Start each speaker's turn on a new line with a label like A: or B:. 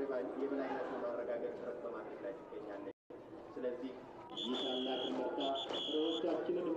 A: አስተዳደሩ የበላይነት ለማረጋገጥ ጥረት በማድረግ ላይ ትገኛለች። ስለዚህ ይህ ታላቅ መርታ ፍሬዎቻችንን